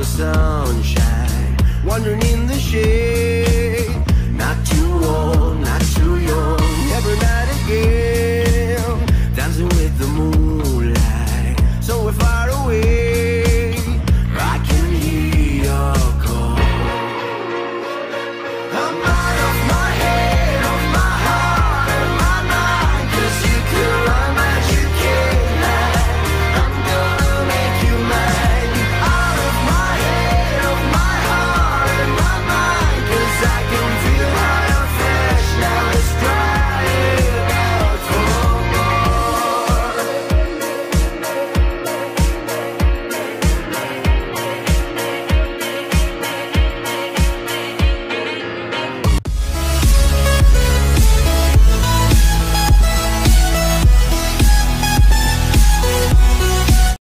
the sunshine, wandering in the shade.